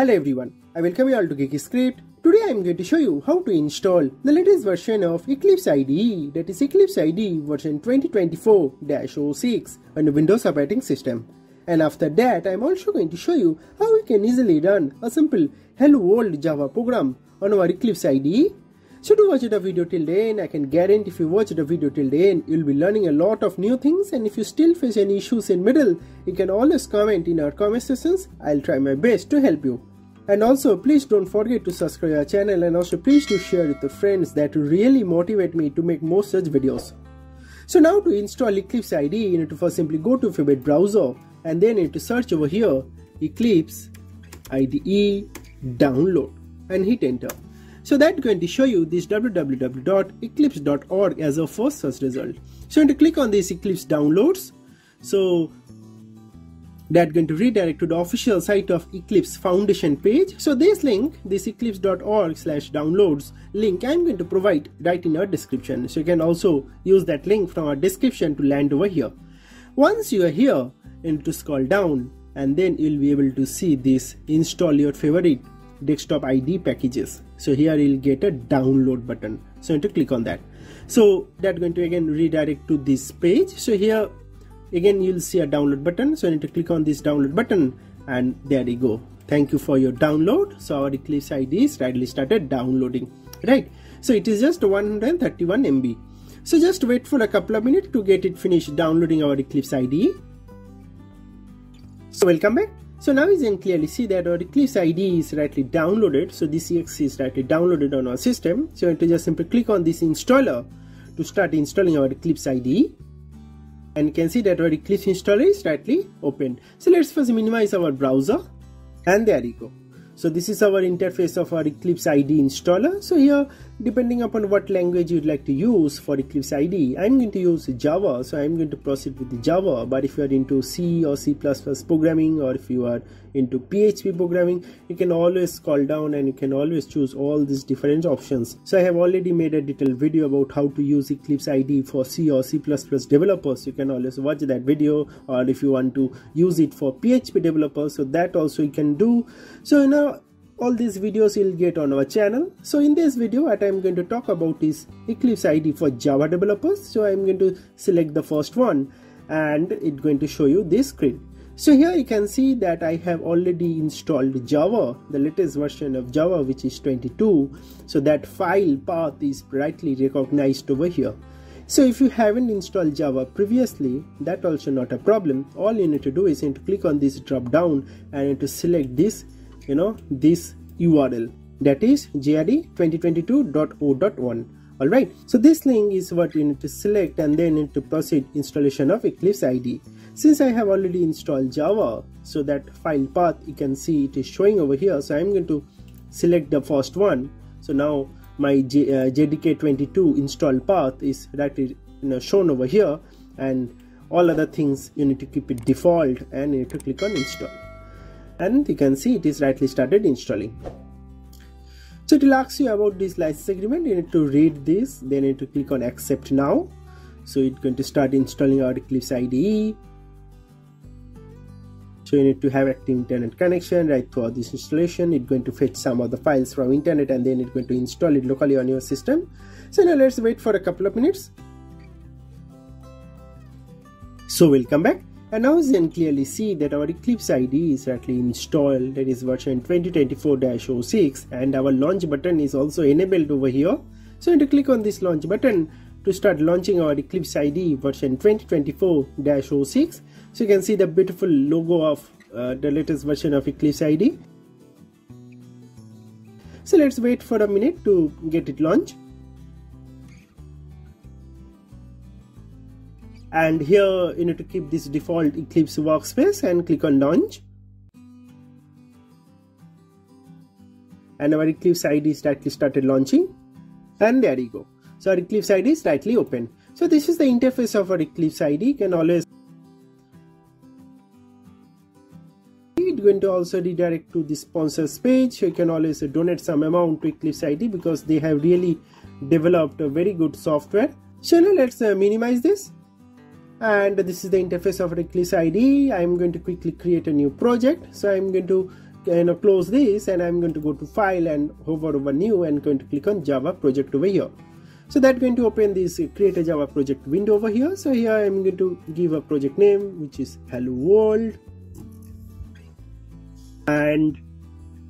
Hello everyone, I welcome you all to GeekyScript. Today I am going to show you how to install the latest version of Eclipse IDE that is Eclipse IDE version 2024-06 on the Windows operating system. And after that I am also going to show you how we can easily run a simple Hello World Java program on our Eclipse IDE so do watch the video till the end. I can guarantee if you watch the video till the end, you'll be learning a lot of new things. And if you still face any issues in middle, you can always comment in our comment sections. I'll try my best to help you. And also, please don't forget to subscribe our channel and also please do share with your friends that really motivate me to make more such videos. So now to install Eclipse IDE, you need to first simply go to favorite browser and then you need to search over here Eclipse IDE download and hit enter. So that's going to show you this www.eclipse.org as a first search result. So I'm going to click on this Eclipse downloads. So that's going to redirect to the official site of Eclipse Foundation page. So this link, this eclipse.org slash downloads link, I'm going to provide right in our description. So you can also use that link from our description to land over here. Once you are here, you need to scroll down and then you'll be able to see this install your favorite desktop IDE packages. So here you'll get a download button. So you need to click on that. So that's going to again redirect to this page. So here again you'll see a download button. So you need to click on this download button and there you go. Thank you for your download. So our Eclipse IDE is rightly started downloading. Right. So it is just 131 MB. So just wait for a couple of minutes to get it finished downloading our Eclipse IDE. So welcome back. So now you can clearly see that our Eclipse IDE is rightly downloaded. So this exe is rightly downloaded on our system. So you have to just simply click on this installer to start installing our Eclipse IDE. And you can see that our Eclipse installer is rightly opened. So let's first minimize our browser. And there you go. So this is our interface of our Eclipse IDE installer. So here, depending upon what language you'd like to use for Eclipse IDE, I'm going to use Java. So I'm going to proceed with Java. But if you are into C or C++ programming, or if you are into PHP programming, you can always scroll down and you can always choose all these different options. So I have already made a detailed video about how to use Eclipse IDE for C or C++ developers. You can always watch that video or if you want to use it for PHP developers, so that also you can do. So know all these videos you'll get on our channel. So in this video what I'm going to talk about is Eclipse IDE for Java developers. So I'm going to select the first one and it's going to show you this screen. So here you can see that I have already installed Java, the latest version of Java which is 22. So that file path is rightly recognized over here. So if you haven't installed Java previously, that also not a problem. All you need to do is to click on this drop down and to select this, you know, this URL that is JRE 2022.0.1. Alright, so this link is what you need to select and then you need to proceed installation of Eclipse IDE. Since I have already installed Java, so that file path you can see it is showing over here. So I'm going to select the first one. So now my J, uh, JDK22 install path is directly you know, shown over here and all other things you need to keep it default and you need to click on install and you can see it is rightly started installing so it will ask you about this license agreement you need to read this then you need to click on accept now. So it's going to start installing our eclipse ide so you need to have active internet connection right throughout this installation. It's going to fetch some of the files from internet and then it's going to install it locally on your system. So now let's wait for a couple of minutes. So we'll come back and now you can clearly see that our Eclipse IDE is actually installed that is version 2024-06 and our launch button is also enabled over here. So you need to click on this launch button to start launching our Eclipse IDE version 2024-06. So you can see the beautiful logo of uh, the latest version of Eclipse IDE. So let's wait for a minute to get it launched. And here you need to keep this default Eclipse workspace and click on launch. And our Eclipse IDE is slightly started launching. And there you go. So our Eclipse IDE is slightly open. So this is the interface of our Eclipse IDE you can always it's going to also redirect to the sponsors page. You can always donate some amount to Eclipse IDE because they have really developed a very good software. So now let's uh, minimize this and this is the interface of Eclipse IDE. I'm going to quickly create a new project. So I'm going to you know close this and I'm going to go to file and hover over new and going to click on Java project over here. So that's going to open this uh, create a Java project window over here. So here I'm going to give a project name which is hello world and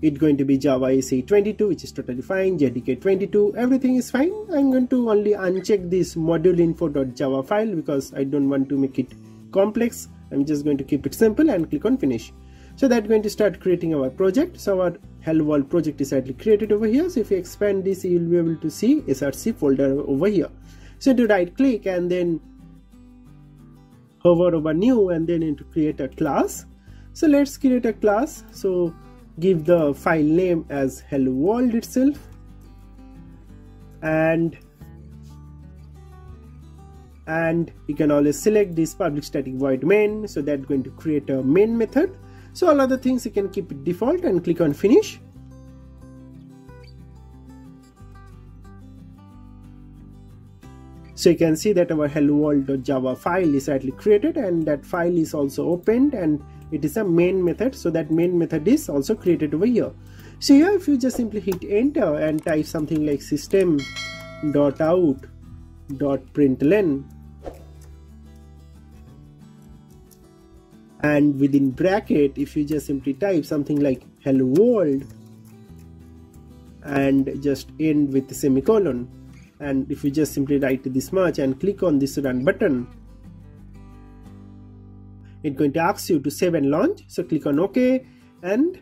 it's going to be Java SE22 which is totally fine, JDK 22 everything is fine. I'm going to only uncheck this module info.java file because I don't want to make it complex. I'm just going to keep it simple and click on finish. So that's going to start creating our project. So our hello world project is already created over here. So if you expand this, you'll be able to see src folder over here. So to right click and then hover over new and then into create a class. So let's create a class. So give the file name as hello world itself. And and you can always select this public static void main so that's going to create a main method. So all other things you can keep it default and click on finish. So you can see that our hello world.java file is actually created and that file is also opened and it is a main method so that main method is also created over here. So here if you just simply hit enter and type something like system dot out dot println and within bracket if you just simply type something like hello world and just end with semicolon. And if you just simply write this much and click on this run button it's going to ask you to save and launch. So click on ok and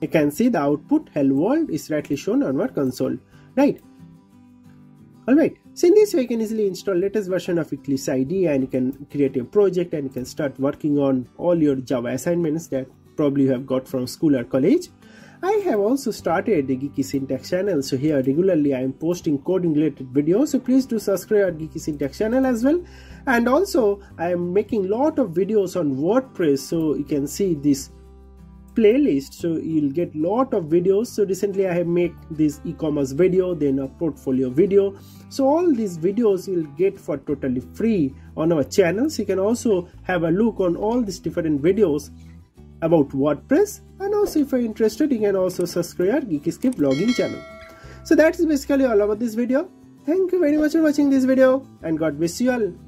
you can see the output hello world is rightly shown on our console. Right. Alright. So in this way you can easily install latest version of Eclipse IDE and you can create a project and you can start working on all your Java assignments that probably you have got from school or college I have also started the Geeky Syntax channel so here regularly I am posting coding related videos so please do subscribe our Geeky Syntax channel as well. And also I am making lot of videos on WordPress so you can see this playlist so you'll get a lot of videos. So recently I have made this e-commerce video then a portfolio video. So all these videos you'll get for totally free on our channel. So you can also have a look on all these different videos about WordPress and also if you're interested you can also subscribe our GeekyScript blogging channel. So that's basically all about this video. Thank you very much for watching this video and God bless you all.